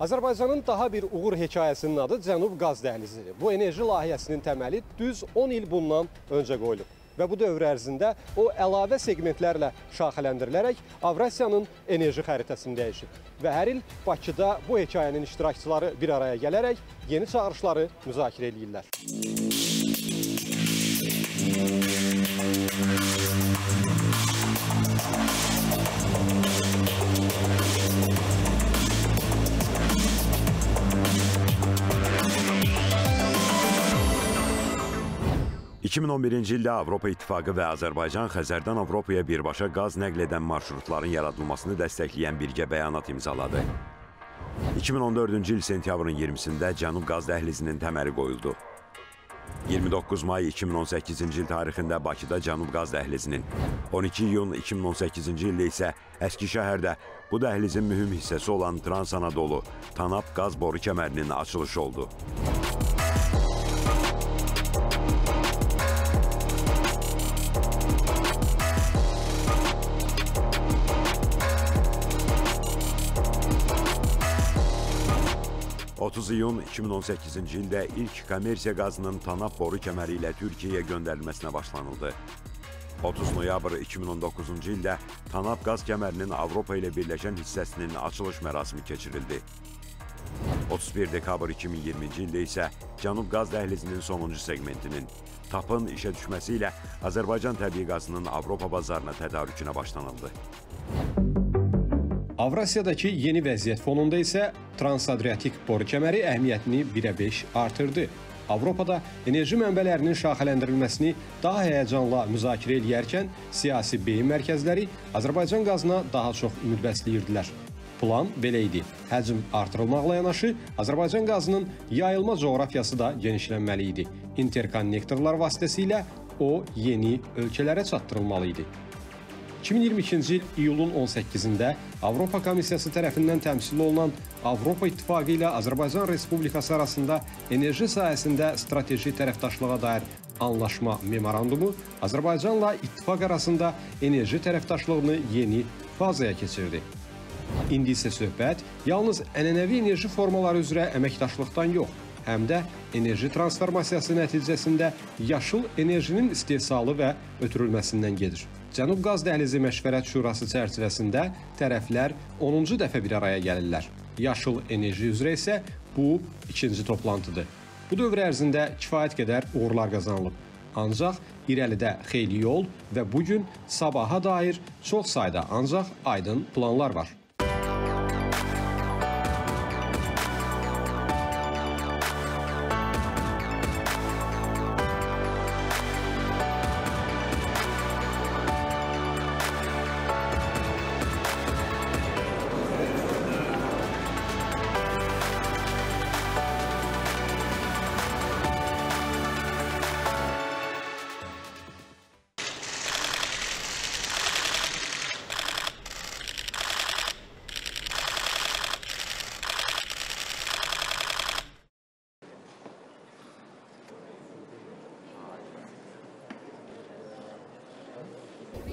Azərbaycanın daha bir uğur hekayəsinin adı Cənub Qaz Dəhlizidir. Bu enerji layihəsinin təməli düz 10 il bundan öncə qoyulub. Və bu dövr ərzində o əlavə segmentlərlə şaxələndirilərək Avrasiyanın enerji xəritəsini dəyişib. Və hər il Bakıda bu hekayənin iştirakçıları bir araya gələrək yeni çağırışları müzakirə edirlər. 2011-ci ildə Avropa İttifaqı və Azərbaycan Xəzərdən Avropaya birbaşa qaz nəql edən marşrutların yaradılmasını dəstəkləyən birgə bəyanat imzaladı. 2014-cü il sentyabrın 20-sində Cənub qaz dəhlizinin təməli qoyuldu. 29 may 2018-ci il tarixində Bakıda Cənub qaz dəhlizinin, 12 iyun 2018-ci ildə isə Əskişəhərdə bu dəhlizin mühüm hissəsi olan Trans-Anadolu Tanap qaz boru kəmərinin açılışı oldu. İyun 2018-ci ildə ilk kommersiya qazının Tanap boru kəməri ilə Türkiyəyə göndərilməsinə başlanıldı. 30 noyabr 2019-cu ildə Tanap qaz kəmərinin Avropa ilə birləşən hissəsinin açılış mərasimi keçirildi. 31 dekabr 2020-ci ildə isə Cənub qaz dəhlizinin sonuncu segmentinin TAP-ın işə düşməsi ilə Azərbaycan təbii qazının Avropa bazarına tədarükünə başlanıldı. Avrasiyadakı yeni vəziyyət fonunda isə Transadriatik boru kəməri əhəmiyyətini 1-ə 5 artırdı. Avropada enerji mənbələrinin şaxələndirilməsini daha həyəcanla müzakirə edərkən siyasi beyin mərkəzləri Azərbaycan qazına daha çox ümid bəsləyirdilər. Plan belə idi. Həcm artırılmaqla yanaşı Azərbaycan qazının yayılma coğrafiyası da genişlənməli idi. Interkonnektorlar vasitəsilə o yeni ölkələrə çatdırılmalı idi. 2022-ci il iyulun 18-də Avropa Komissiyası tərəfindən təmsil olunan Avropa İttifaqı ilə Azərbaycan Respublikası arasında enerji sahəsində strateji tərəfdaşlığa dair anlaşma memorandumu Azərbaycanla ittifaq arasında enerji tərəfdaşlığını yeni fazaya keçirdi. İndi isə söhbət yalnız ənənəvi enerji formaları üzrə əməkdaşlıqdan yox, həm də enerji transformasiyası nəticəsində yaşıl enerjinin istehsalı və ötürülməsindən gedir. Cənub Qaz Dəhlizi Məşvərət Şurası çərçivəsində tərəflər 10-cu dəfə bir araya gəlirlər. Yaşıl enerji üzrə isə bu ikinci toplantıdır. Bu dövr ərzində kifayət qədər uğurlar qazanılıb. Ancaq irəlidə xeyli yol və bu gün sabaha dair çox sayda ancaq aydın planlar var.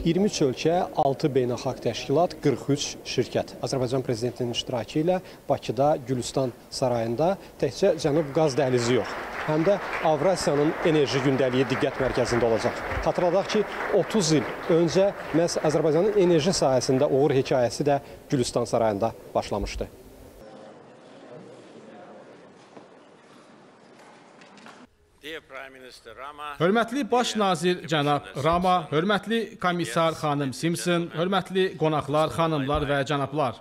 23 ölkə, 6 beynəlxalq təşkilat, 43 şirkət. Azərbaycan prezidentinin iştirakı ilə Bakıda Gülüstan sarayında təkcə Cənub qaz dəhlizi yox, həm də Avrasiyanın enerji gündəliyi diqqət mərkəzində olacaq. Xatırladaq ki, 30 il öncə məhz Azərbaycanın enerji sahəsində uğur hekayəsi də Gülüstan sarayında başlamışdı. Hörmətli baş nazir cənab Rama, hörmətli komissar xanım Simpson, hörmətli qonaqlar, xanımlar və cənablar.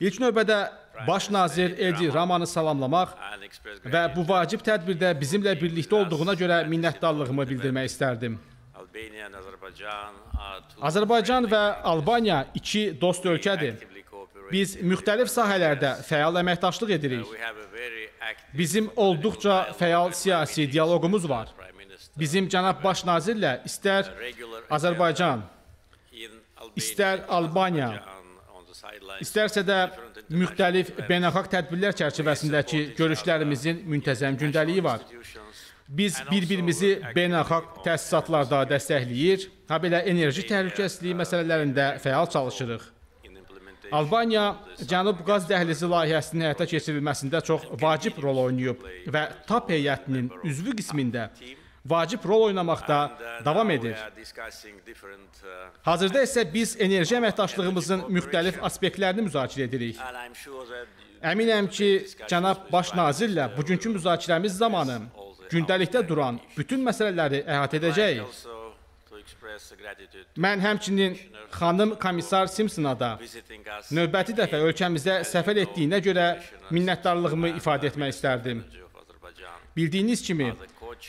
İlk növbədə baş nazir Edi Ramanı salamlamaq və bu vacib tədbirdə bizimlə birlikdə olduğuna görə minnətdarlığımı bildirmək istərdim. Azərbaycan və Albaniya iki dost ölkədir. Biz müxtəlif sahələrdə fəal əməkdaşlıq edirik. Bizim olduqca fəal siyasi dialoqumuz var. Bizim cənab baş nazirlə istər Azərbaycan, istər Albaniya, istərsə də müxtəlif beynəlxalq tədbirlər çərçivəsindəki görüşlərimizin müntəzəm gündəliyi var. Biz bir-birimizi beynəlxalq təsisatlarda dəstəkləyir, ha belə enerji təhlükəsizliyi məsələlərində fəal çalışırıq. Albaniya Cənub Qaz Dəhlizi layihəsinin həyata keçirilməsində çox vacib rol oynayıb və TAP heyətinin üzvü qismində vacib rol oynamaqda davam edir. Hazırda isə biz enerji əməkdaşlığımızın müxtəlif aspektlərini müzakirə edirik. Əminəm ki, cənab baş nazirlə bugünkü müzakirəmiz zamanı gündəlikdə duran bütün məsələləri əhatə edəcəyik. Mən həmçinin xanım komissar Simpsona da növbəti dəfə ölkəmizə səfər etdiyinə görə minnətdarlığımı ifadə etmək istərdim. Bildiyiniz kimi,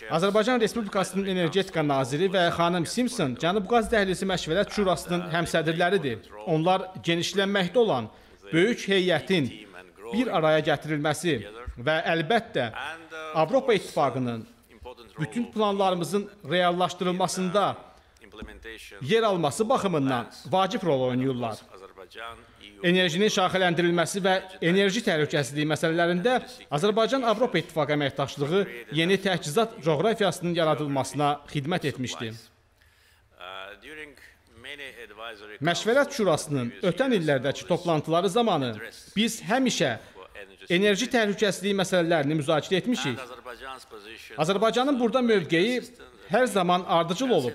Azərbaycan Respublikasının energetika naziri və xanım Simpson Cənub Qaz Dəhlizi Məşvərət Şurasının həmsədrləridir. Onlar genişlənməkdə olan böyük heyətin bir araya gətirilməsi və əlbəttə Avropa İttifaqının bütün planlarımızın reallaşdırılmasında yer alması baxımından vacib rol oynayırlar. Enerjinin şaxələndirilməsi və enerji təhlükəsizliyi məsələlərində Azərbaycan-Avropa İttifaqı əməkdaşlığı yeni təchizat coğrafiyasının yaradılmasına xidmət etmişdi. Məşvərət Şurasının ötən illərdəki toplantıları zamanı biz həmişə enerji təhlükəsizliyi məsələlərini müzakirə etmişik. Azərbaycanın burada mövqeyi hər zaman ardıcıl olub.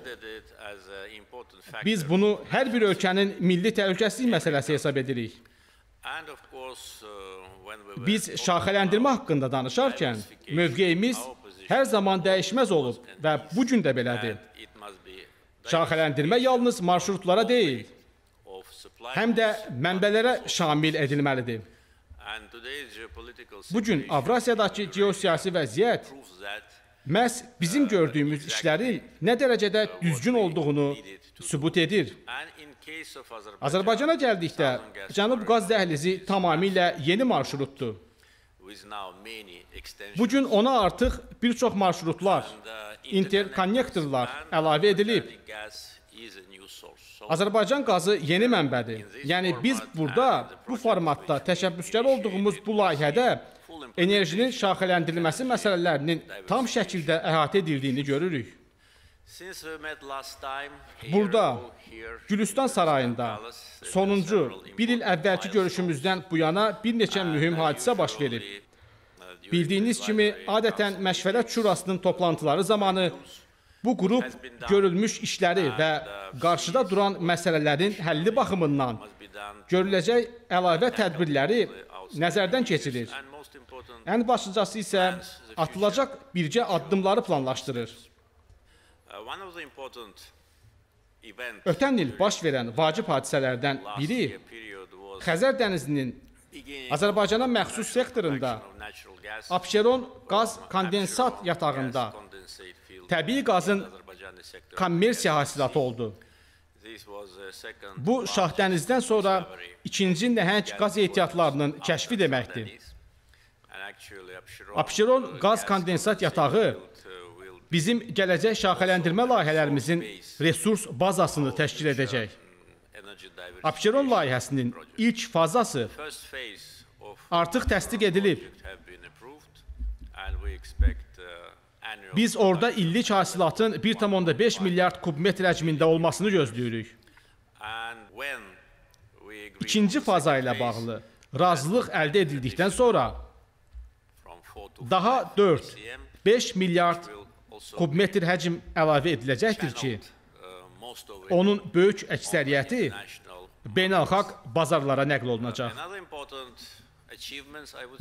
Biz bunu hər bir ölkənin milli təhlükəsizlik məsələsi hesab edirik. Biz şaxələndirmə haqqında danışarkən mövqeyimiz hər zaman dəyişməz olub və bu gün də belədir. Şaxələndirmə yalnız marşrutlara deyil, həm də mənbələrə şamil edilməlidir. Bu gün Avrasiyadakı geosiyasi vəziyyət məhz bizim gördüyümüz işlərin nə dərəcədə düzgün olduğunu sübut edir. Azərbaycana gəldikdə, Cənub qaz dəhlizi tamamilə yeni marşrutdur. Bu gün ona artıq bir çox marşrutlar, interkonnektorlar əlavə edilib. Azərbaycan qazı yeni mənbədir. Yəni biz burada bu formatda təşəbbüskar olduğumuz bu layihədə enerjinin şaxələndirilməsi məsələlərinin tam şəkildə əhatə edildiyini görürük. Burada Gülüstan sarayında sonuncu bir il əvvəlki görüşümüzdən bu yana bir neçə mühüm hadisə baş verib. Bildiyiniz kimi, adətən Məşvərət Şurasının toplantıları zamanı bu qrup görülmüş işləri və qarşıda duran məsələlərin həlli baxımından görüləcək əlavə tədbirləri nəzərdən keçirir. Ən başlıcası isə atılacaq birgə addımları planlaşdırır. Ötən il baş verən vacib hadisələrdən biri Xəzər dənizinin Azərbaycana məxsus sektorunda Abşeron qaz kondensat yatağında təbii qazın kommersiya hasilatı oldu. Bu Şahdənizdən sonra ikinci nəhəng qaz ehtiyatlarının kəşfi deməkdir. Abşeron qaz kondensat yatağı bizim gələcək şaxələndirmə layihələrimizin resurs bazasını təşkil edəcək. Abşeron layihəsinin ilk fazası artıq təsdiq edilib. Biz orada illik hasilatın 1,5 milyard kubmetr həcmində olmasını gözləyirik. İkinci faza ilə bağlı razılıq əldə edildikdən sonra daha 4 5 milyard kubmetr həcm əlavə ediləcəkdir ki, onun böyük əksəriyyəti beynəlxalq bazarlara nəql olunacaq.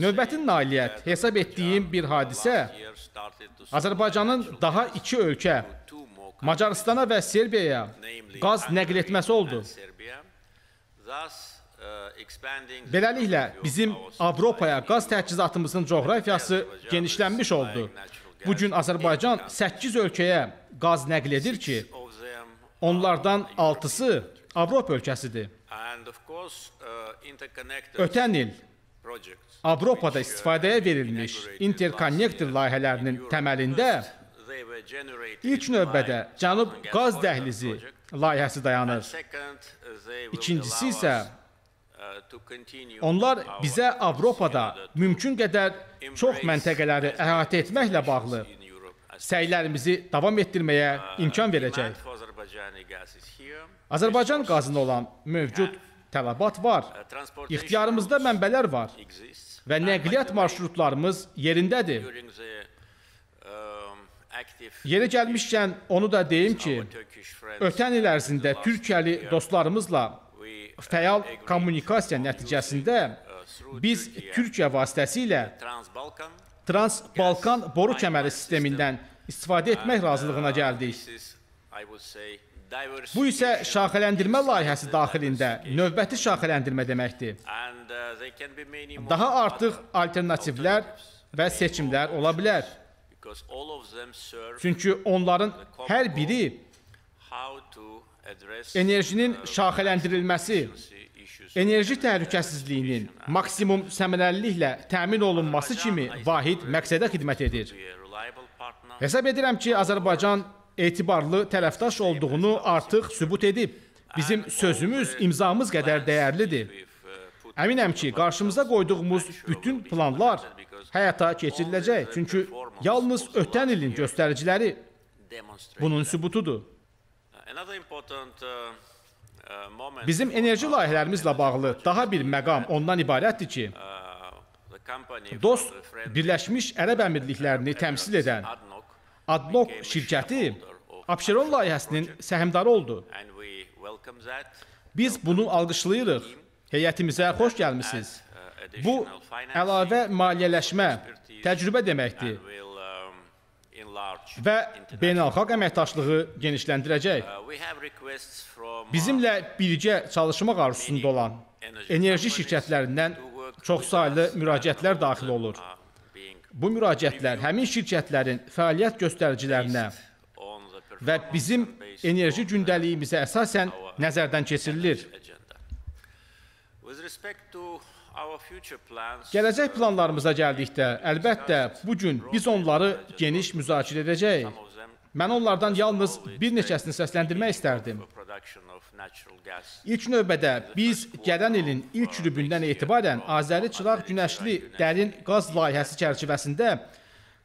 Növbəti nailiyyət hesab etdiyim bir hadisə Azərbaycanın daha iki ölkə Macaristana və Serbiyaya qaz nəql etməsi oldu. Beləliklə bizim Avropaya qaz təchizatımızın coğrafiyası genişlənmiş oldu. Bu gün Azərbaycan 8 ölkəyə qaz nəql edir ki, onlardan 6-sı Avropa ölkəsidir. Ötən il Avropada istifadəyə verilmiş interkonnektor layihələrinin təməlində ilk növbədə Cənub qaz dəhlizi layihəsi dayanır. İkincisi isə onlar bizə Avropada mümkün qədər çox məntəqələri əhatə etməklə bağlı səylərimizi davam etdirməyə imkan verəcək. Azərbaycan qazına olan mövcud tələbat var. İxtiyarımızda mənbələr var və nəqliyyat marşrutlarımız yerindədir. Yeri gəlmişkən onu da deyim ki, ötən il ərzində Türkiyəli dostlarımızla fəal kommunikasiya nəticəsində biz Türkiyə vasitəsilə Trans-Balkan boru kəməri sistemindən istifadə etmək razılığına gəldik. Bu isə şaxələndirmə layihəsi daxilində növbəti şaxələndirmə deməkdir. Daha artıq alternativlər və seçimlər ola bilər. Çünki onların hər biri enerjinin şaxələndirilməsi, enerji təhlükəsizliyinin maksimum səmərəliliklə təmin olunması kimi vahid məqsədə xidmət edir. Hesab edirəm ki, Azərbaycan etibarlı tərəfdaş olduğunu artıq sübut edib. Bizim sözümüz, imzamız qədər dəyərlidir. Əminəm ki, qarşımıza qoyduğumuz bütün planlar həyata keçiriləcək. Çünki yalnız ötən ilin göstəriciləri bunun sübutudur. Bizim enerji layihələrimizlə bağlı daha bir məqam ondan ibarətdir ki, Dost Birləşmiş Ərəb Əmirliklərini təmsil edən Adnok şirkəti Abşeron layihəsinin səhmdarı oldu. Biz bunu alqışlayırıq. Heyətimizə xoş gəlmisiniz. Bu əlavə maliyyələşmə, təcrübə deməkdir və beynəlxalq əməkdaşlığı genişləndirəcək. Bizimlə birgə çalışmaq arzusunda olan enerji şirkətlərindən çoxsaylı müraciətlər daxil olur. Bu müraciətlər həmin şirkətlərin fəaliyyət göstəricilərinə və bizim enerji gündəliyimizə əsasən nəzərdən keçirilir. Gələcək planlarımıza gəldikdə, əlbəttə, bu gün biz onları geniş müzakirə edəcəyik. Mən onlardan yalnız bir neçəsini səsləndirmək istərdim. İlk növbədə biz gələn ilin ilk rübündən etibarən Azəri Çıraq Günəşli Dərin Qaz layihəsi çərçivəsində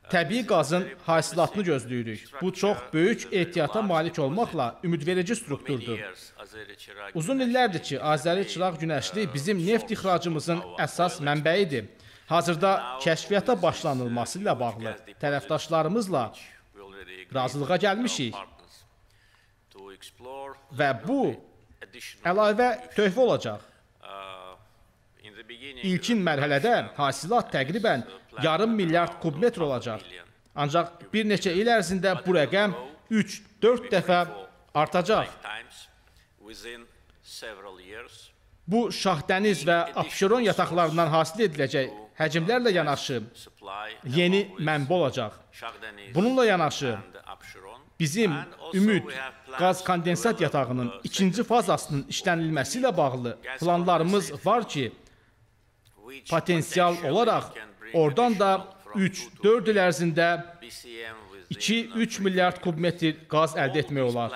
təbii qazın hasilatını gözləyirik. Bu çox böyük ehtiyata malik olmaqla ümidverici strukturdur. Uzun illərdir ki, Azəri Çıraq Günəşli bizim neft ixracımızın əsas mənbəyidir. Hazırda kəşfiyyata başlanılması ilə bağlı tərəfdaşlarımızla razılığa gəlmişik. Və bu əlavə töhfə olacaq. İlkin mərhələdə hasilat təqribən yarım milyard kubmetr olacaq. Ancaq bir neçə il ərzində bu rəqəm 3-4 dəfə artacaq. Bu Şahdəniz və Abşeron yataqlarından hasil ediləcək həcmlərlə yanaşı yeni mənbə olacaq. Bununla yanaşı bizim Ümid qaz kondensat yatağının ikinci fazasının işlənilməsi ilə bağlı planlarımız var ki, potensial olaraq oradan da 3-4 il ərzində 2-3 milyard kubmetr qaz əldə etmək olar.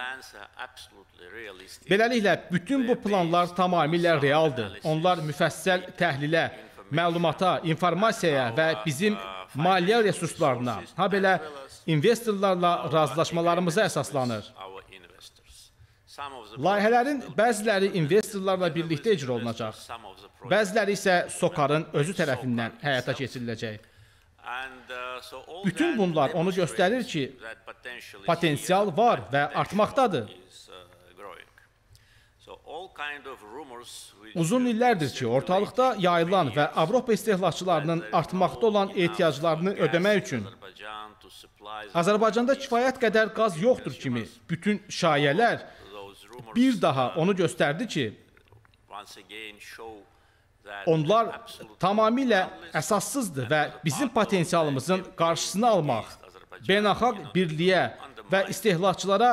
Beləliklə, bütün bu planlar tamamilə realdır. Onlar müfəssəl təhlilə, məlumata, informasiyaya və bizim maliyyə resurslarına, ha belə investorlarla razılaşmalarımıza əsaslanır. Layihələrin bəziləri investorlarla birlikdə icra olunacaq. Bəziləri isə SOCAR-ın özü tərəfindən həyata keçiriləcək. Bütün bunlar onu göstərir ki, potensial var və artmaqdadır. Uzun illərdir ki, ortalıqda yayılan və Avropa istehlakçılarının artmaqda olan ehtiyaclarını ödəmək üçün Azərbaycanda kifayət qədər qaz yoxdur kimi bütün şayələr bir daha onu göstərdi ki, onlar tamamilə əsassızdır və bizim potensialımızın qarşısını almaq, beynəlxalq birliyə və istehlakçılara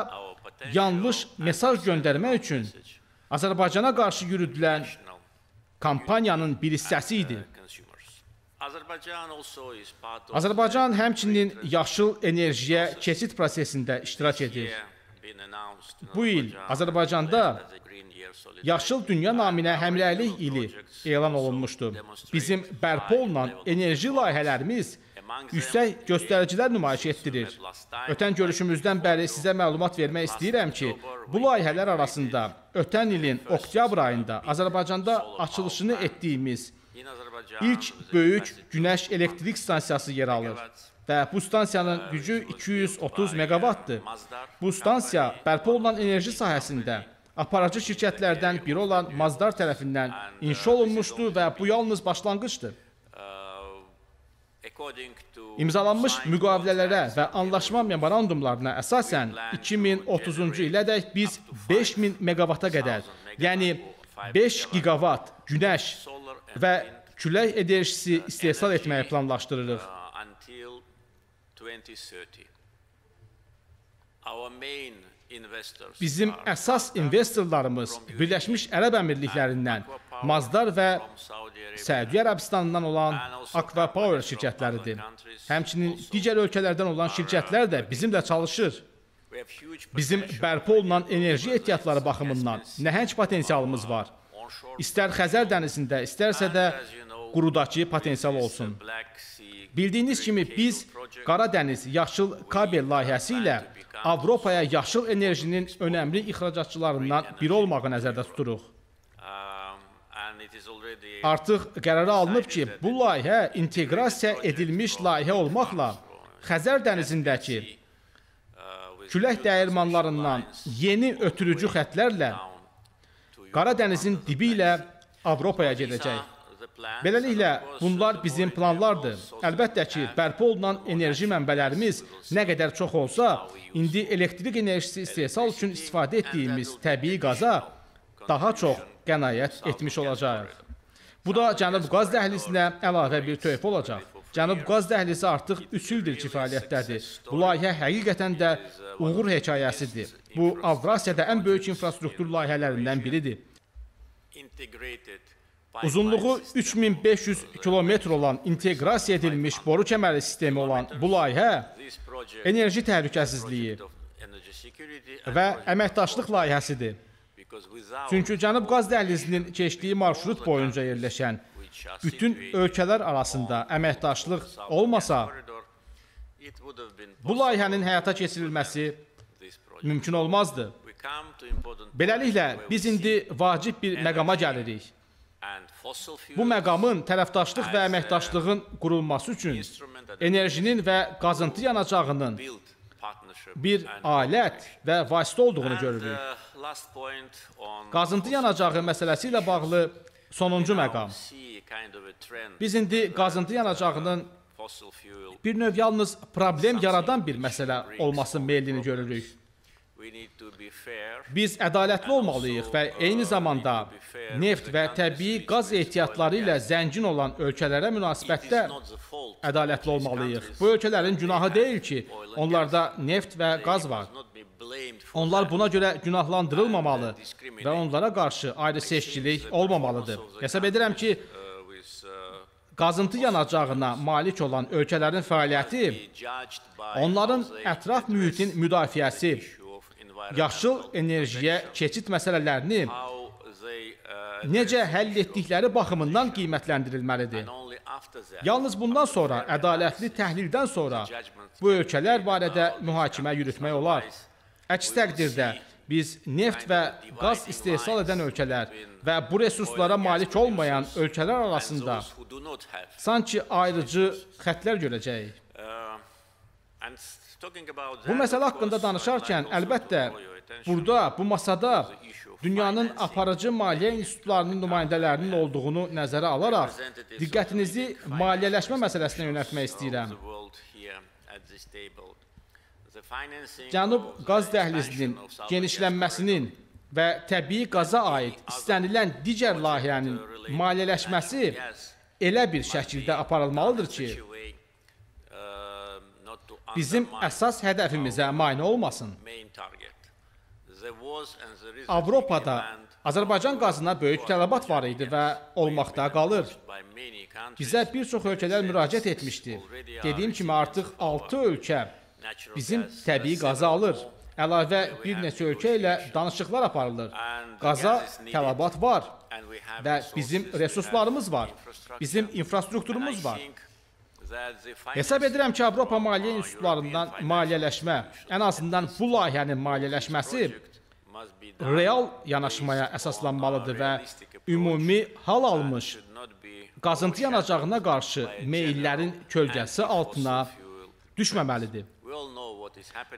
yanlış mesaj göndərmək üçün Azərbaycana qarşı yürüdülən kampaniyanın bir hissəsi idi. Azərbaycan həmçinin yaşıl enerjiyə keçid prosesində iştirak edir. Bu il Azərbaycanda Yaşıl Dünya naminə həmrəylik ili elan olunmuşdu. Bizim bərpa olunan enerji layihələrimiz yüksək göstəricilər nümayiş etdirir. Ötən görüşümüzdən bəri sizə məlumat vermək istəyirəm ki, bu layihələr arasında ötən ilin oktyabr ayında Azərbaycanda açılışını etdiyimiz ilk böyük günəş elektrik stansiyası yer alır və bu stansiyanın gücü 230 meqavatdır. Bu stansiya bərpa olunan enerji sahəsində aparıcı şirkətlərdən biri olan Mazdar tərəfindən inşa olunmuşdu və bu yalnız başlanğıcdır. İmzalanmış müqavilələrə və anlaşma memorandumlarına əsasən 2030-cu ilədək biz 5000 meqavata qədər, yəni 5 giqavat günəş və külək enerjisi istehsal etməyi planlaşdırırıq. Bizim əsas investorlarımız Birləşmiş Ərəb Əmirliklərindən, Mazdar və Səudiyyə Ərəbistanından olan Aqua Power şirkətləridir. Həmçinin digər ölkələrdən olan şirkətlər də bizimlə çalışır. Bizim bərpa olunan enerji ehtiyatları baxımından nəhəng potensialımız var. İstər Xəzər dənizində, istərsə də qurudakı potensial olsun. Bildiyiniz kimi biz Qara Dəniz Yaşıl kabel layihəsi ilə Avropaya yaşıl enerjinin önəmli ixracatçılarından biri olmağı nəzərdə tuturuq. Artıq qərara alınıb ki, bu layihə inteqrasiya edilmiş layihə olmaqla Xəzər dənizindəki külək dəyirmanlarından yeni ötürücü xətlərlə Qara dənizin dibi ilə Avropaya gedəcək. Beləliklə, bunlar bizim planlardır. Əlbəttə ki, bərpa olunan enerji mənbələrimiz nə qədər çox olsa, indi elektrik enerjisi istehsal üçün istifadə etdiyimiz təbii qaza daha çox qənaət etmiş olacaq. Bu da Cənub qaz dəhlizinə əlavə bir töhfə olacaq. Cənub qaz dəhlizi artıq 3 ildir ki, fəaliyyətdədir. Bu layihə həqiqətən də uğur hekayəsidir. Bu Avrasiyada ən böyük infrastruktur layihələrindən biridir. Uzunluğu 3500 kilometr olan inteqrasiya edilmiş boru kəməri sistemi olan bu layihə enerji təhlükəsizliyi və əməkdaşlıq layihəsidir. Çünki Cənub qaz dəhlizinin keçdiyi marşrut boyunca yerləşən bütün ölkələr arasında əməkdaşlıq olmasa, bu layihənin həyata keçirilməsi mümkün olmazdı. Beləliklə, biz indi vacib bir məqama gəlirik. Bu məqamın tərəfdaşlıq və əməkdaşlığın qurulması üçün enerjinin və qazıntı yanacağının bir alət və vasitə olduğunu görürük. Qazıntı yanacağı məsələsi ilə bağlı sonuncu məqam. Biz indi qazıntı yanacağının bir növ yalnız problem yaradan bir məsələ olması meylini görürük. Biz ədalətli olmalıyıq və eyni zamanda neft və təbii qaz ehtiyatları ilə zəngin olan ölkələrə münasibətdə ədalətli olmalıyıq. Bu ölkələrin günahı deyil ki, onlarda neft və qaz var. Onlar buna görə günahlandırılmamalı və onlara qarşı ayrı seçkilik olmamalıdır. Hesab edirəm ki, qazıntı yanacağına malik olan ölkələrin fəaliyyəti onların ətraf mühitin müdafiəsi yaşıl enerjiyə keçid məsələlərini necə həll etdikləri baxımından qiymətləndirilməlidir. Yalnız bundan sonra, ədalətli təhlildən sonra bu ölkələr barədə mühakimə yürütmək olar. Əks təqdirdə biz neft və qaz istehsal edən ölkələr və bu resurslara malik olmayan ölkələr arasında sanki ayrıcı xətlər görəcəyik. Bu məsələ haqqında danışarkən əlbəttə burada bu masada dünyanın aparıcı maliyyə institutlarının nümayəndələrinin olduğunu nəzərə alaraq diqqətinizi maliyyələşmə məsələsinə yönəltmək istəyirəm. Cənub qaz dəhlizinin genişlənməsinin və təbii qaza aid istənilən digər layihənin maliyyələşməsi elə bir şəkildə aparılmalıdır ki, bizim əsas hədəfimizə mane olmasın. Avropada Azərbaycan qazına böyük tələbat var idi və olmaqda qalır. Bizə bir çox ölkələr müraciət etmişdi. Dediyim kimi artıq 6 ölkə bizim təbii qazı alır. Əlavə bir neçə ölkə ilə danışıqlar aparılır. Qaza tələbat var və bizim resurslarımız var. Bizim infrastrukturumuz var. Hesab edirəm ki, Avropa maliyyə institutlarından maliyyələşmə, ən azından bu layihənin maliyyələşməsi real yanaşmaya əsaslanmalıdır və ümumi hal almış qazıntı yanacağına qarşı meyllərin kölgəsi altına düşməməlidir.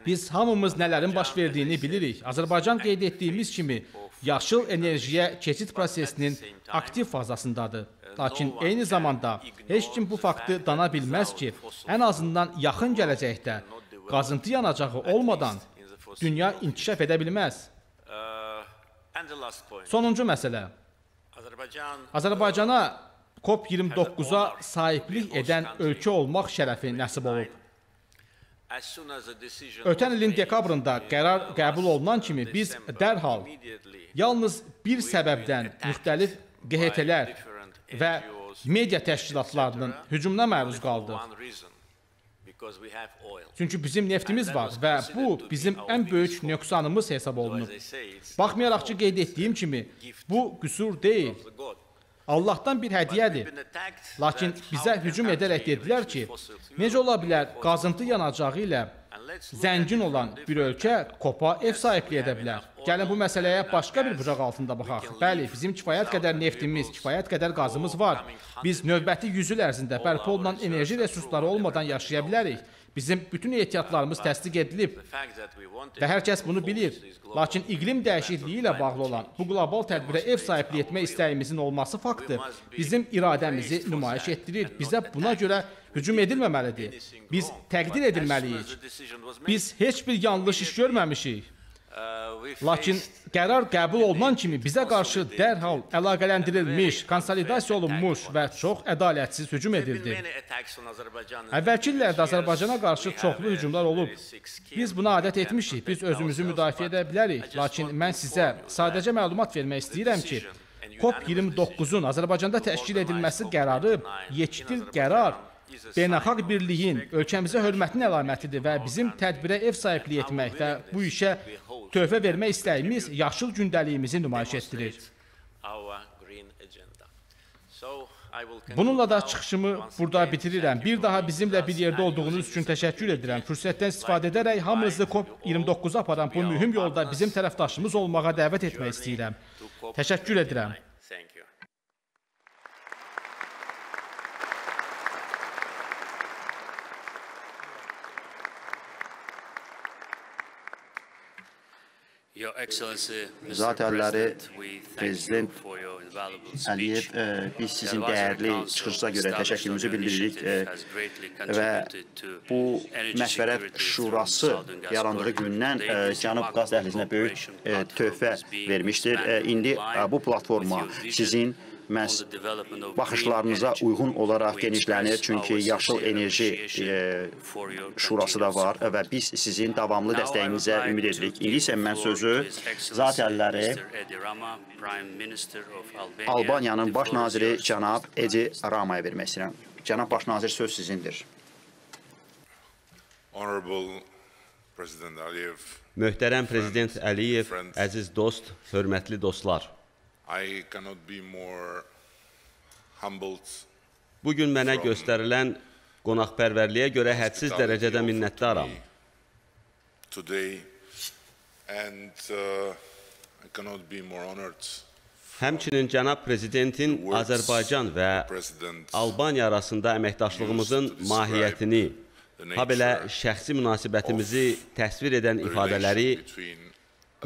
Biz hamımız nələrin baş verdiyini bilirik. Azərbaycan qeyd etdiyimiz kimi yaşıl enerjiyə keçid prosesinin aktiv fazasındadır. Lakin eyni zamanda heç kim bu faktı dana bilməz ki, ən azından yaxın gələcəkdə qazıntı yanacağı olmadan dünya inkişaf edə bilməz. Sonuncu məsələ. Azərbaycana COP29-a sahiblik edən ölkə olmaq şərəfi nəsib olub. Ötən ilin dekabrında qərar qəbul olunan kimi biz dərhal yalnız bir səbəbdən müxtəlif QHT-lər və media təşkilatlarının hücumuna məruz qaldıq. Çünki bizim neftimiz var və bu bizim ən böyük nöqsanımız hesab olunur. Baxmayaraq ki, qeyd etdiyim kimi, bu qüsur deyil. Allahdan bir hədiyyədir. Lakin bizə hücum edərək dedilər ki, necə ola bilər qazıntı yanacağı ilə zəngin olan bir ölkə kopa ev sahibliyi edə bilər. Gəlin bu məsələyə başqa bir bucaq altında baxaq. Bəli, bizim kifayət qədər neftimiz, kifayət qədər qazımız var. Biz növbəti 100 il ərzində bərpa olunan enerji resursları olmadan yaşaya bilərik. Bizim bütün ehtiyatlarımız təsdiq edilib və hər kəs bunu bilir. Lakin iqlim dəyişikliyi ilə bağlı olan bu qlobal tədbirə ev sahibliyi etmə istəyimizin olması faktı bizim iradəmizi nümayiş etdirir. Bizə buna görə hücum edilməməlidir. Biz təqdir edilməliyik. Biz heç bir yanlış iş görməmişik. Lakin qərar qəbul olunan kimi bizə qarşı dərhal əlaqələndirilmiş, konsolidasiya olunmuş və çox ədalətsiz hücum edildi. Əvvəlki illərdə Azərbaycana qarşı çoxlu hücumlar olub. Biz buna adət etmişik, biz özümüzü müdafiə edə bilərik. Lakin mən sizə sadəcə məlumat vermək istəyirəm ki, COP29-un Azərbaycanda təşkil edilməsi qərarı yekdil qərar beynəlxalq birliyin ölkəmizə hörmətinin əlamətidir və bizim tədbirə ev sahibliyi etmək və bu işə töhfə vermək istəyimiz yaşıl gündəliyimizi nümayiş etdirir. Bununla da çıxışımı burada bitirirəm. Bir daha bizimlə bir yerdə olduğunuz üçün təşəkkür edirəm. Fürsətdən istifadə edərək hamınızı COP29-a aparan bu mühüm yolda bizim tərəfdaşımız olmağa dəvət etmək istəyirəm. Təşəkkür edirəm. Zat əlləri Prezident Əliyev, biz sizin dəyərli çıxışınıza görə təşəkkürümüzü bildiririk və bu məşvərət şurası yarandığı gündən Cənub qaz dəhlizinə böyük töhfə vermişdir. İndi bu platforma sizin məhz baxışlarınıza uyğun olaraq genişlənir, çünki yaşıl enerji e, şurası da var və biz sizin davamlı dəstəyinizə ümid edirik. İndi isə mən sözü zat əlləri Albaniyanın baş naziri cənab Edi Ramaya vermək istəyirəm. Cənab baş nazir söz sizindir. Möhtərəm Prezident Əliyev, əziz dost, hörmətli dostlar. Bu gün mənə göstərilən qonaqpərvərliyə görə hədsiz dərəcədə minnətdaram. Həmçinin cənab prezidentin Azərbaycan və Albaniya arasında əməkdaşlığımızın mahiyyətini, ha belə şəxsi münasibətimizi təsvir edən ifadələri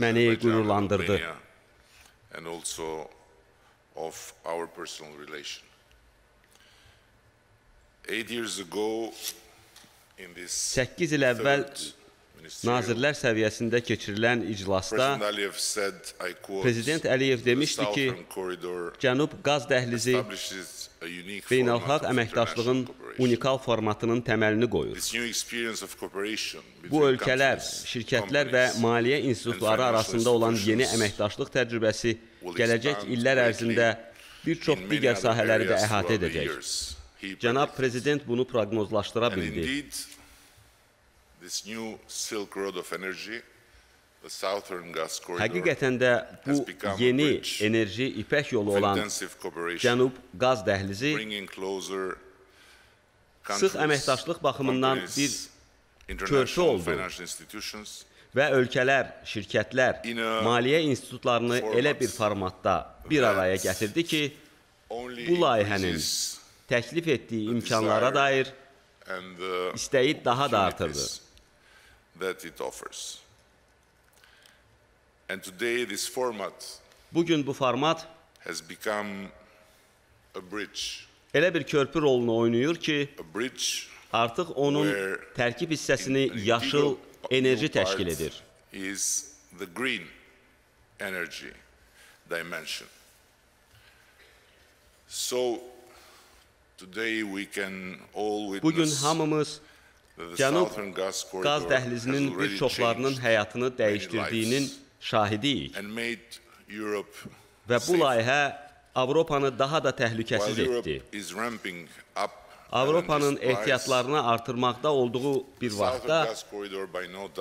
məni qürurlandırdı. And also of our personal relation. Eight years ago, in this 8 il əvvəl Nazirlər səviyyəsində keçirilən iclasda Prezident Əliyev demişdi ki, Cənub qaz dəhlizi beynəlxalq əməkdaşlığın unikal formatının təməlini qoyur. Bu ölkələr, şirkətlər və maliyyə institutları arasında olan yeni əməkdaşlıq təcrübəsi gələcək illər ərzində bir çox digər sahələri də əhatə edəcək. Cənab Prezident bunu proqnozlaşdıra bildi. Həqiqətən də bu yeni enerji ipək yolu olan Cənub qaz dəhlizi sıx əməkdaşlıq baxımından bir körpü oldu və ölkələr, şirkətlər, maliyyə institutlarını elə bir formatda bir araya gətirdi ki, bu layihənin təklif etdiyi imkanlara dair istəyi daha da artırdı. Bugün bu format elə bir körpü rolunu oynayır ki, artıq onun tərkib hissəsini yaşıl enerji təşkil edir. Bugün hamımız Cənub qaz dəhlizinin bir çoxlarının həyatını dəyişdirdiyinin şahidiyik. Və bu layihə Avropanı daha da təhlükəsiz etdi. Avropanın ehtiyatlarını artırmaqda olduğu bir vaxtda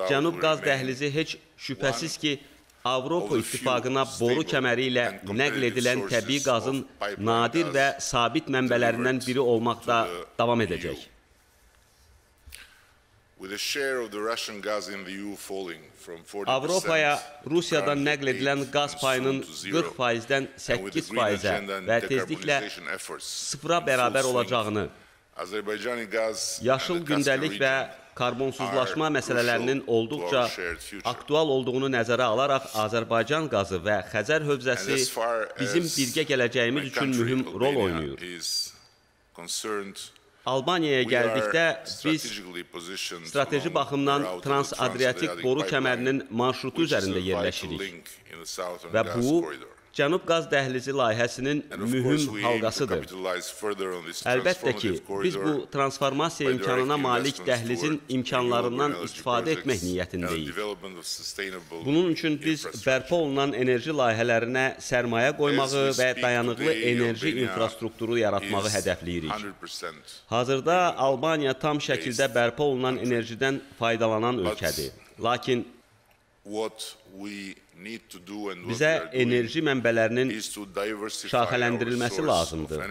Cənub qaz dəhlizi heç şübhəsiz ki, Avropa İttifaqına boru kəməri ilə nəql edilən təbii qazın nadir və sabit mənbələrindən biri olmaqda davam edəcək. Avropaya Rusiyadan nəql edilən qaz payının 40%-dən 8%-ə və tezliklə sıfıra bərabər olacağını, yaşıl gündəlik və karbonsuzlaşma məsələlərinin olduqca aktual olduğunu nəzərə alaraq Azərbaycan qazı və Xəzər hövzəsi bizim birgə gələcəyimiz üçün mühüm rol oynayır. Albaniyaya gəldikdə biz strateji baxımdan Trans-Adriatik boru kəmərinin marşrutu üzərində yerləşirik və bu Cənub qaz dəhlizi layihəsinin mühüm halqasıdır. Əlbəttə ki, biz bu transformasiya imkanına malik dəhlizin imkanlarından istifadə etmək niyyətindəyik. Bunun üçün biz bərpa olunan enerji layihələrinə sərmayə qoymağı və dayanıqlı enerji infrastrukturu yaratmağı hədəfləyirik. Hazırda Albaniya tam şəkildə bərpa olunan enerjidən faydalanan ölkədir. Lakin Bizə enerji mənbələrinin şaxələndirilməsi lazımdır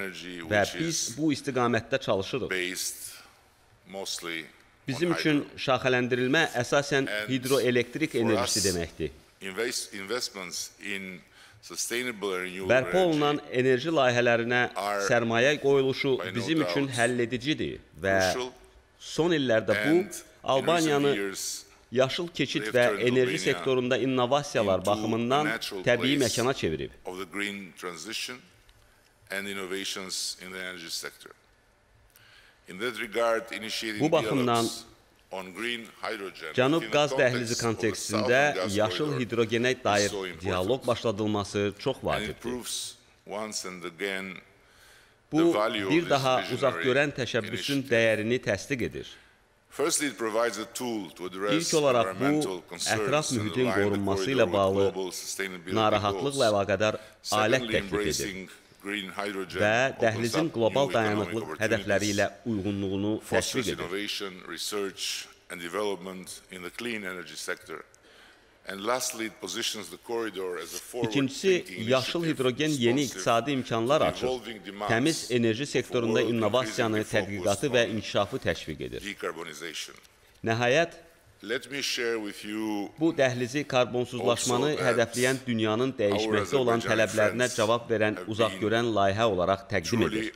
və biz bu istiqamətdə çalışırıq. Bizim üçün şaxələndirilmə əsasən hidroelektrik enerjisi deməkdir. Bərpa olunan enerji layihələrinə sərmayə qoyuluşu bizim üçün həlledicidir və son illərdə bu Albaniyanı yaşıl keçid və enerji sektorunda innovasiyalar baxımından təbii məkana çevirib. Bu baxımdan Cənub qaz dəhlizi kontekstində yaşıl hidrogenə dair dialoq başladılması çox vacibdir. Bu, bir daha uzaq görən təşəbbüsün dəyərini təsdiq edir. İlk olaraq bu, ətraf mühitin qorunması ilə bağlı narahatlıqla əlaqədar alət təklif edir. Və dəhlizin qlobal dayanıqlıq hədəfləri ilə uyğunluğunu təşviq edir. İkincisi, yaşıl hidrogen yeni iqtisadi imkanlar açır, təmiz enerji sektorunda innovasiyanı, tədqiqatı və inkişafı təşviq edir. Nəhayət, bu dəhlizi karbonsuzlaşmanı hədəfləyən dünyanın dəyişməkdə olan tələblərinə cavab verən uzaq görən layihə olaraq təqdim edir.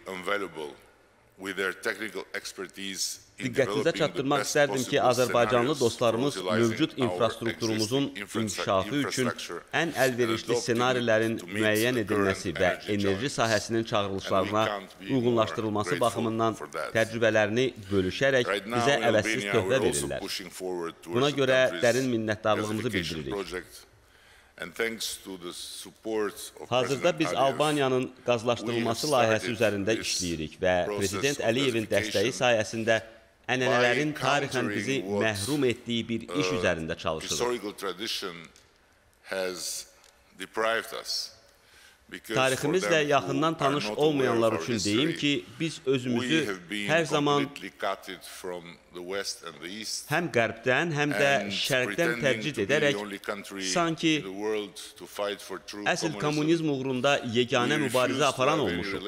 Diqqətinizə çatdırmaq istərdim ki, Azərbaycanlı dostlarımız mövcud infrastrukturumuzun inkişafı üçün ən əlverişli ssenarilərin müəyyən edilməsi və enerji sahəsinin çağırılışlarına uyğunlaşdırılması baxımından təcrübələrini bölüşərək bizə əvəzsiz töhfə verirlər. Buna görə dərin minnətdarlığımızı bildiririk. Hazırda biz Albaniyanın qazlaşdırılması layihəsi üzərində işləyirik və Prezident Əliyevin dəstəyi sayəsində ənənələrin tarixən bizi məhrum etdiyi bir iş üzərində çalışırıq. Tariximizlə yaxından tanış olmayanlar üçün deyim ki, biz özümüzü hər zaman həm qərbdən, həm də şərqdən tərcid edərək sanki əsl kommunizm uğrunda yeganə mübarizə aparan olmuşuq.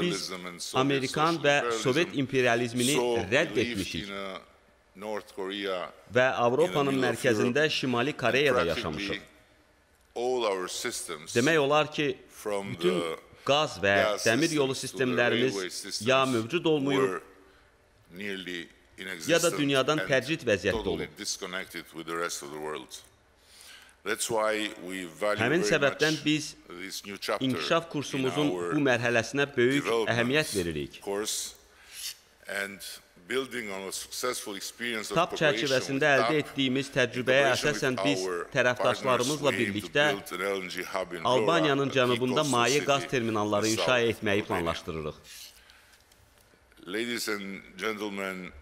Biz Amerikan və Sovet imperializmini rədd etmişik və Avropanın mərkəzində Şimali Koreyada yaşamışıq. Demək olar ki, bütün qaz və dəmir yolu sistemlərimiz ya mövcud olmayıb, ya da dünyadan tərcid vəziyyətdə olub. Həmin səbəbdən biz inkişaf kursumuzun bu mərhələsinə böyük əhəmiyyət veririk. TAP çərçivəsində əldə etdiyimiz təcrübəyə əsasən biz tərəfdaşlarımızla birlikdə Albaniyanın cənubunda maye qaz terminalları inşa etməyi planlaşdırırıq. Ladies and gentlemen,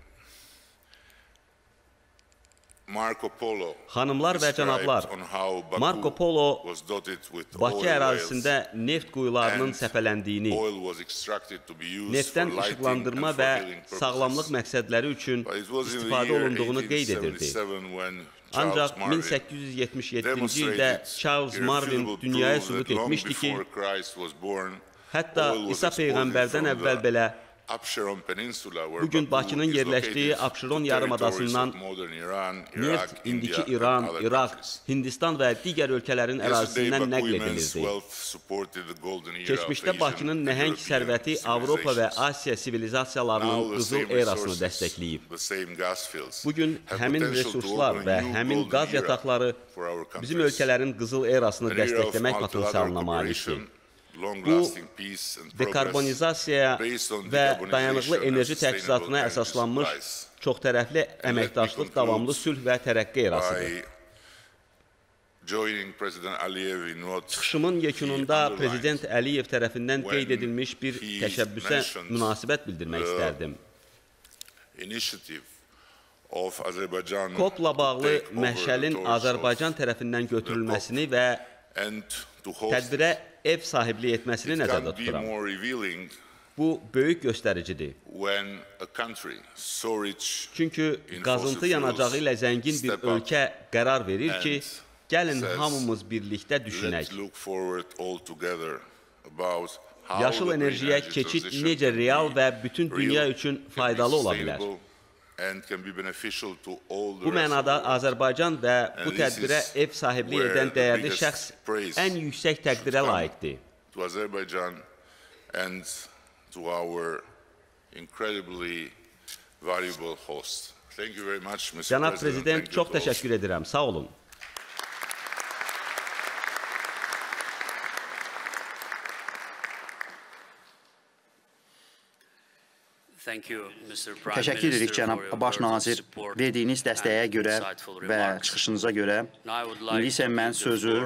Xanımlar və cənablar, Marco Polo Bakı ərazisində neft quyularının səpələndiyini, neftdən işıqlandırma və sağlamlıq məqsədləri üçün istifadə olunduğunu qeyd edirdi. Ancaq 1877-ci ildə Charles Marvin dünyaya sübut etmişdi ki, hətta İsa Peyğəmbərdən əvvəl belə Bugün Bakının yerləşdiyi Abşeron yarımadasından neft indiki İran, İraq, Hindistan və digər ölkələrin ərazisindən nəql edilirdi. Keçmişdə Bakının nəhəng sərvəti Avropa və Asiya sivilizasiyalarının qızıl erasını dəstəkləyib. Bugün həmin resurslar və həmin qaz yataqları bizim ölkələrin qızıl erasını dəstəkləmək potensialına malikdir. Bu, dekarbonizasiyaya və dayanıqlı enerji təchizatına əsaslanmış çoxtərəfli əməkdaşlıq, davamlı sülh və tərəqqi erasıdır. Çıxışımın yekununda Prezident Əliyev tərəfindən qeyd edilmiş bir təşəbbüsə münasibət bildirmək istərdim. COP-la bağlı məhşəlin Azərbaycan tərəfindən götürülməsini və tədbirə ev sahibliyi etməsini nəzərdə tuturam. Bu böyük göstəricidir. Çünki qazıntı yanacağı ilə zəngin bir ölkə qərar verir ki, gəlin hamımız birlikdə düşünək. Yaşıl enerjiyə keçid necə real və bütün dünya üçün faydalı ola bilər? Bu mənada Azərbaycan və bu tədbirə ev sahibliyi edən dəyərli şəxs ən yüksək təqdirə layiqdir. Cənab Prezident, çox təşəkkür edirəm. Sağ olun. Təşəkkür edirik cənab baş nazir verdiyiniz dəstəyə görə və çıxışınıza görə. İndi isə mən sözü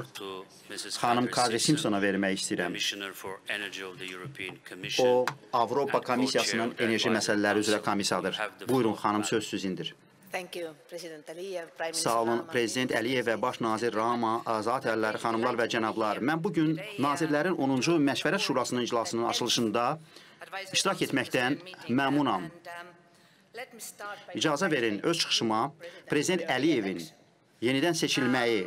xanım Kadri Simpsona vermək istəyirəm. O Avropa Komissiyasının enerji məsələləri üzrə komissiyadır. Buyurun xanım söz sizindir. Sağ olun, Prezident Əliyev və Baş nazir Rama, Azad əlləri, xanımlar və cənablar. Mən bugün nazirlərin 10-cu Məşvərət Şurasının iclasının açılışında iştirak etməkdən məmnunam. İcazə verin, öz çıxışıma Prezident Əliyevin yenidən seçilməyi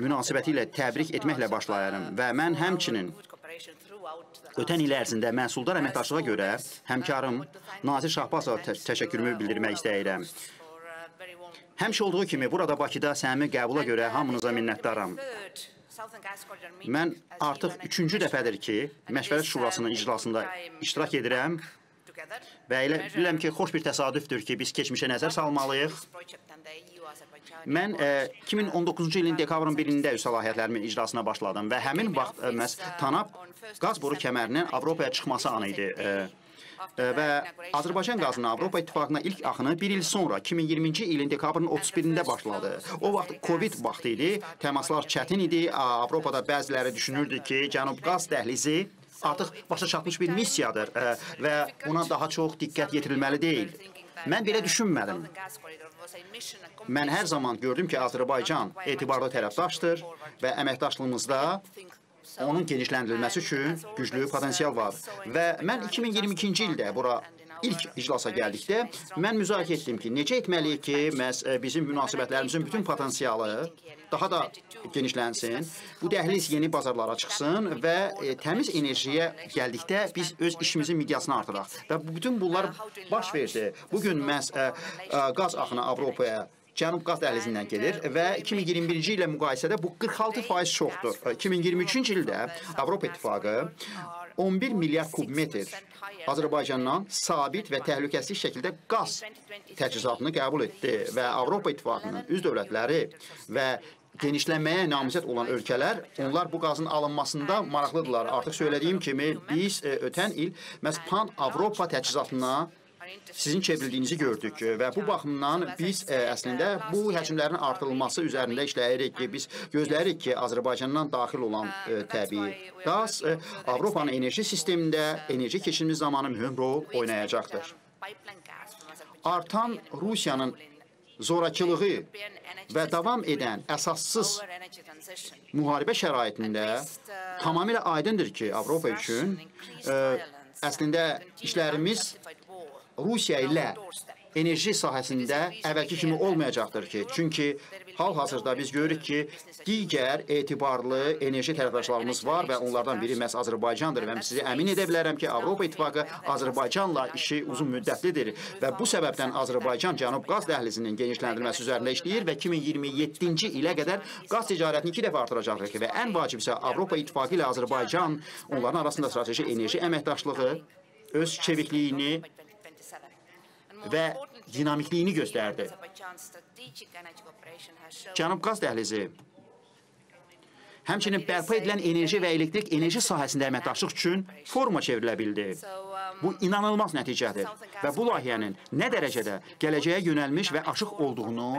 münasibəti ilə təbrik etməklə başlayarım və mən həmçinin ötən il ərzində məhsuldar əməkdaşlığa görə həmkarım Nazir Şahbazova təşəkkürümü bildirmək istəyirəm. Həmişə olduğu kimi burada Bakıda səmimi qəbula görə hamınıza minnətdaram. Mən artıq üçüncü dəfədir ki, Məşvərət Şurasının iclasında iştirak edirəm və elə bilirəm ki, xoş bir təsadüfdür ki, biz keçmişə nəzər salmalıyıq. Mən e, 2019-cu ilin dekabrın 1-də öz səlahiyyətlərimin icrasına başladım və həmin vaxt e, məhz TANAP qaz boru kəmərinin Avropaya çıxması anı idi. E, və Azərbaycan qazının Avropa İttifaqına ilk axını bir il sonra 2020-ci ilin dekabrın 31-də başladı. O vaxt Covid vaxtı idi, təmaslar çətin idi. Avropada bəziləri düşünürdü ki, Cənub qaz dəhlizi artıq başa çatmış bir missiyadır və ona daha çox diqqət yetirilməli deyil. Mən belə düşünmədim. Mən hər zaman gördüm ki, Azərbaycan etibarlı tərəfdaşdır və əməkdaşlığımızda onun genişləndirilməsi üçün güclü potensial var. Və mən 2022-ci ildə bura ilk iclasa gəldikdə mən müzakirə etdim ki, necə etməliyik ki, məhz bizim münasibətlərimizin bütün potensialı daha da genişlənsin, bu dəhliz yeni bazarlara çıxsın və e, təmiz enerjiyə gəldikdə biz öz işimizin miqyasını artıraq. Və bütün bunlar baş verdi. Bu gün məhz ə, qaz axını Avropaya Cənub qaz dəhlizindən gedir və 2021-ci ilə müqayisədə bu 46% çoxdur. 2023-cü ildə Avropa İttifaqı 11 milyard kubmetr Azərbaycandan sabit və təhlükəsiz şəkildə qaz təchizatını qəbul etdi və Avropa İttifaqının üzv dövlətləri və genişlənməyə namizəd olan ölkələr, onlar bu qazın alınmasında maraqlıdırlar. Artıq söylədiyim kimi biz e, ötən il məhz Pan Avropa təchizatına sizin çevrildiyinizi gördük və bu baxımdan biz ə, əslində bu həcmlərin artırılması üzərində işləyirik ki, biz gözləyirik ki, Azərbaycandan daxil olan ə, təbii qaz ə, Avropanın enerji sistemində enerji keçirimi zamanı mühüm rol oynayacaqdır. Artan Rusiyanın zorakılığı və davam edən əsassız müharibə şəraitində tamamilə aydındır ki, Avropa üçün ə, əslində işlərimiz Rusiya ilə enerji sahəsində əvvəlki kimi olmayacaqdır ki, çünki hal-hazırda biz görürük ki, digər etibarlı enerji tərəfdaşlarımız var və onlardan biri məhz Azərbaycandır və sizi əmin edə bilərəm ki, Avropa İttifaqı Azərbaycanla işi uzun müddətlidir və bu səbəbdən Azərbaycan Cənub qaz dəhlizinin genişləndirilməsi üzərində işləyir və 2027-ci ilə qədər qaz ticarətini iki dəfə artıracaqdır ki, və ən vacib isə Avropa İttifaqı ilə Azərbaycan onların arasında strateji enerji əməkdaşlığı öz çevikliyini və dinamikliyini göstərdi. Cənub qaz dəhlizi həmçinin bərpa edilən enerji və elektrik enerji sahəsində əməkdaşlıq üçün forma çevrilə bildi. Bu inanılmaz nəticədir və bu layihənin nə dərəcədə gələcəyə yönəlmiş və aşıq olduğunu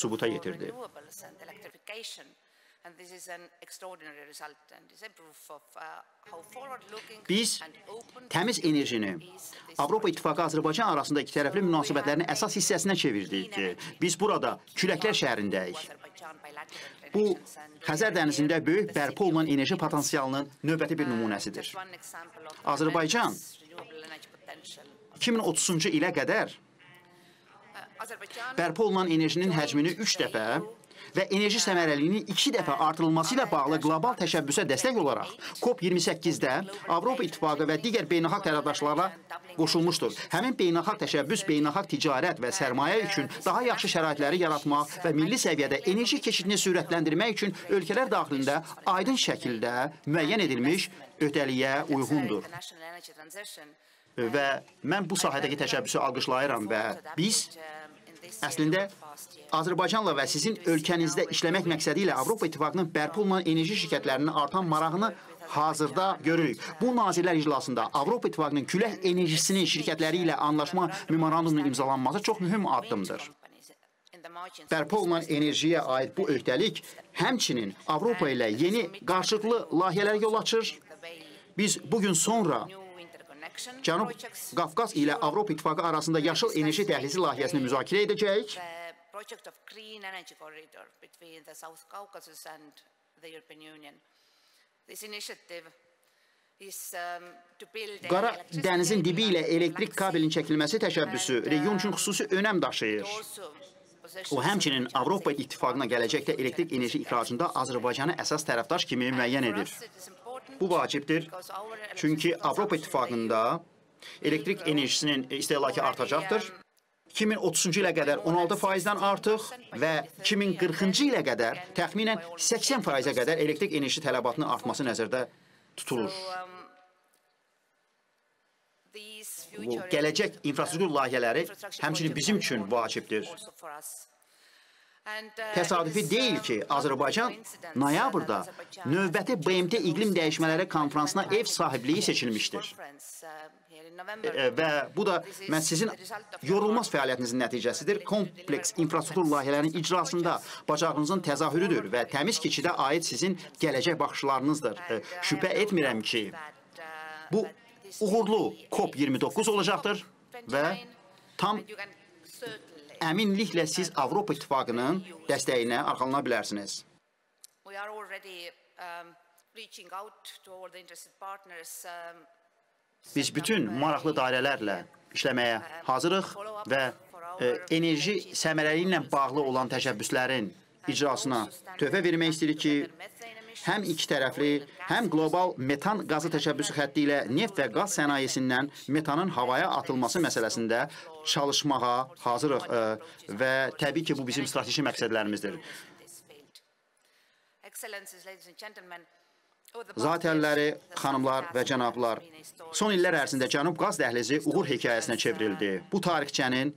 subuta yetirdi. Biz təmiz enerjini Avropa İttifaqı Azərbaycan arasında iki tərəfli münasibətlərin əsas hissəsinə çevirdik biz burada Küləklər şəhərindəyik. Bu, Xəzər dənizində böyük bərpa olunan enerji potensialının növbəti bir nümunəsidir. Azərbaycan 2030-cu ilə qədər bərpa olunan enerjinin həcmini 3 dəfə və enerji səmərəliliyinin iki dəfə artırılması ilə bağlı qlobal təşəbbüsə dəstək olaraq COP28-də Avropa İttifaqı və digər beynəlxalq tərəfdaşlarla qoşulmuşdur. Həmin beynəlxalq təşəbbüs beynəlxalq ticarət və sərmayə üçün daha yaxşı şəraitləri yaratmaq və milli səviyyədə enerji keçidini sürətləndirmək üçün ölkələr daxilində aydın şəkildə müəyyən edilmiş öhdəliyə uyğundur. Və mən bu sahədəki təşəbbüsü alqışlayıram və biz əslində Azərbaycanla və sizin ölkənizdə işləmək məqsədi ilə Avropa İttifaqının bərpa olunan enerji şirkətlərinin artan marağını hazırda görürük. Bu nazirlər iclasında Avropa İttifaqının külək enerjisinin şirkətləri ilə anlaşma memorandumunun imzalanması çox mühüm addımdır. Bərpa olunan enerjiyə aid bu öhdəlik həmçinin Avropa ilə yeni qarşılıqlı layihələr yol açır. Biz bugün sonra Cənub Qafqaz ilə Avropa İttifaqı arasında yaşıl enerji dəhlizi layihəsini müzakirə edəcəyik. Project of green energy corridor between the South Caucasus and the European Union. This initiative Qara dənizin dibi ilə elektrik kabelin çəkilməsi təşəbbüsü region üçün xüsusi önəm daşıyır. O həmçinin Avropa İttifaqına gələcəkdə elektrik enerji ixracında Azərbaycanı əsas tərəfdaş kimi müəyyən edir. Bu vacibdir, çünki Avropa İttifaqında elektrik enerjisinin istehlakı artacaqdır 2030-cu ilə qədər 16%-dən artıq və 2040-cı ilə qədər təxminən 80%-ə qədər elektrik enerji tələbatının artması nəzərdə tutulur. Bu gələcək infrastruktur layihələri həmçinin bizim üçün vacibdir. Təsadüfi deyil ki, Azərbaycan noyabrda növbəti BMT iqlim dəyişmələri konfransına ev sahibliyi seçilmişdir. Və bu da mən sizin yorulmaz fəaliyyətinizin nəticəsidir. Kompleks infrastruktur layihələrinin icrasında bacarığınızın təzahürüdür və təmiz keçidə aid sizin gələcək baxışlarınızdır. Şübhə etmirəm ki, bu uğurlu COP29 olacaqdır və tam əminliklə siz Avropa İttifaqının dəstəyinə arxalana bilərsiniz. We are already um, reaching out to all the interested partners um, Biz bütün maraqlı dairələrlə işləməyə hazırıq və e, enerji səmərəliyi ilə bağlı olan təşəbbüslərin icrasına töhfə vermək istəyirik ki, həm iki tərəfli, həm qlobal metan qazı təşəbbüsü xətti ilə neft və qaz sənayesindən metanın havaya atılması məsələsində çalışmağa hazırıq e, və təbii ki, bu bizim strateji məqsədlərimizdir. Zatəlləri, xanımlar və cənablar, son illər ərzində Cənub qaz dəhlizi uğur hekayəsinə çevrildi. Bu tarixçənin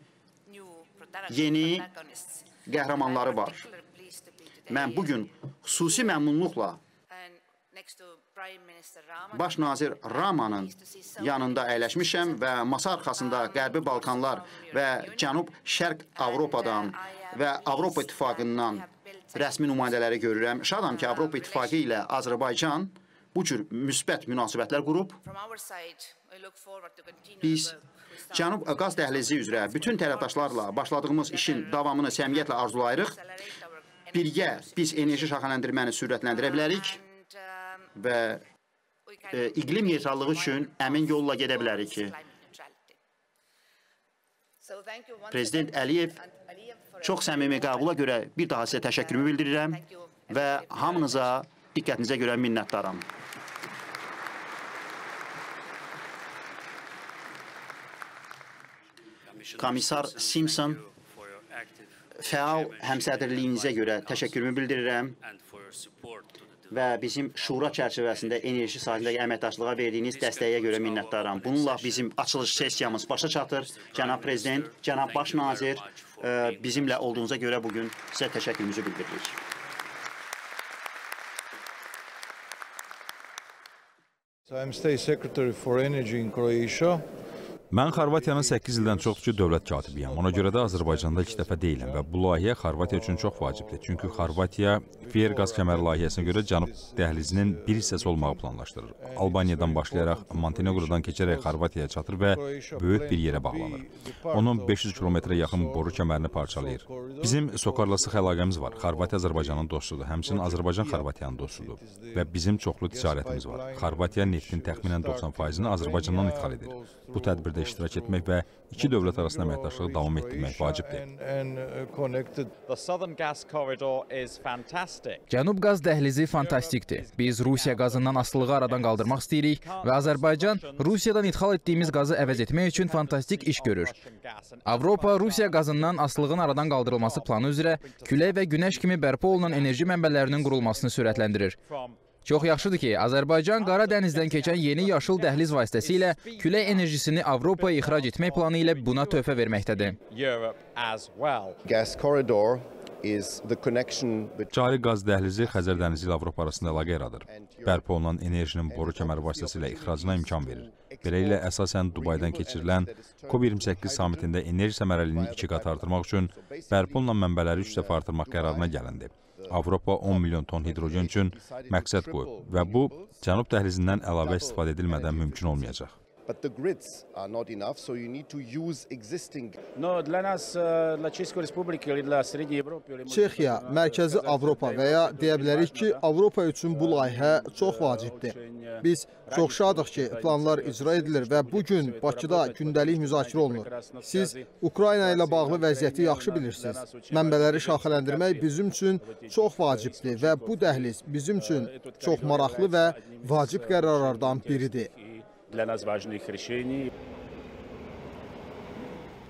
yeni qəhrəmanları var. Mən bugün xüsusi məmnunluqla Baş nazir Ramanın yanında əyləşmişəm və masa arxasında Qərbi Balkanlar və Cənub-Şərq Avropadan və Avropa İttifaqından rəsmi nümayəndələri görürəm. Şadam ki, Avropa İttifaqı ilə Azərbaycan bu cür müsbət münasibətlər qurub. Biz Cənub qaz dəhlizi üzrə bütün tərəfdaşlarla başladığımız işin davamını səmiyyətlə arzulayırıq. Birgə biz enerji şaxələndirməni sürətləndirə bilərik və e, iqlim neytrallığı üçün əmin yolla gedə bilərik ki, Prezident Əliyev çox səmimi qəbula görə bir daha sizə təşəkkürümü bildirirəm və hamınıza diqqətinizə görə minnətdaram. Komissar Simpson, fəal həmsədrliyinizə görə təşəkkürümü bildirirəm və bizim şura çərçivəsində enerji sahəsindəki əməkdaşlığa verdiyiniz dəstəyə görə minnətdaram. Bununla bizim açılış sessiyamız başa çatır. Cənab Prezident, Cənab Baş Nazir, e, bizimlə olduğunuza görə bugün sizə təşəkkürümüzü bildiririk. So I'm State Secretary for Energy in Croatia. Mən Xorvatiyanın 8 ildən çoxdur ki, dövlət katibiyəm. Ona görə də Azərbaycanda ilk dəfə deyiləm və bu layihə Xorvatiya üçün çox vacibdir. Çünki Xorvatiya Fiyer qaz kəməri layihəsinə görə Cənub dəhlizinin bir hissəsi olmağı planlaşdırır. Albaniyadan başlayaraq Montenegrodan keçərək Xorvatiyaya çatır və böyük bir yerə bağlanır. Onun 500 kilometrə yaxın boru kəmərini parçalayır. Bizim Sokarla sıx əlaqəmiz var. Xorvatiya Azərbaycanın dostudur. Həmçinin Azərbaycan Xorvatiyanın dostudur və bizim çoxlu ticarətimiz var. Xorvatiya neftin təxminən 90%-ni Azərbaycandan ixal edir. Bu tədbirdə iştirak etmək və iki dövlət arasında əməkdaşlığı davam etdirmək vacibdir. Cənub qaz dəhlizi fantastikdir. Biz Rusiya qazından asılılığı aradan qaldırmaq istəyirik və Azərbaycan Rusiyadan ixal etdiyimiz qazı əvəz etmək üçün fantastik iş görür. Avropa Rusiya qazından asılılığın aradan qaldırılması planı üzrə külək və günəş kimi bərpa olunan enerji mənbələrinin qurulmasını sürətləndirir. Çox yaxşıdır ki, Azərbaycan Qara dənizdən keçən yeni yaşıl dəhliz vasitəsilə külək enerjisini Avropaya ixrac etmək planı ilə buna töhfə verməkdədir. Gas corridor is the connection Cari qaz dəhlizi Xəzər dənizi ilə Avropa arasında əlaqə yaradır. Bərpa olunan enerjinin boru kəməri vasitəsilə ixracına imkan verir. Beləliklə, əsasən Dubaydan keçirilən COP28 samitində enerji səmərəliliyini iki qat artırmaq üçün bərpa olunan mənbələri üç dəfə artırmaq qərarına gəlindi. Avropa 10 milyon ton hidrogen üçün məqsəd qoyub və bu Cənub dəhlizindən əlavə istifadə edilmədən mümkün olmayacaq. But the grids are not enough so you need to use existing No, e, dla Českej Republiki ili dla Srednje Evrope ili Çexiya, Mərkəzi Avropa və ya deyə bilərik ki, Avropa üçün bu layihə çox vacibdir. Biz çox şadıq ki, planlar icra edilir və bu gün Bakıda gündəlik müzakirə olunur. Siz Ukrayna ilə bağlı vəziyyəti yaxşı bilirsiniz. Mənbələri şaxələndirmək bizim üçün çox vacibdir və bu dəhliz bizim üçün çox maraqlı və vacib qərarlardan biridir. для нас важных решений.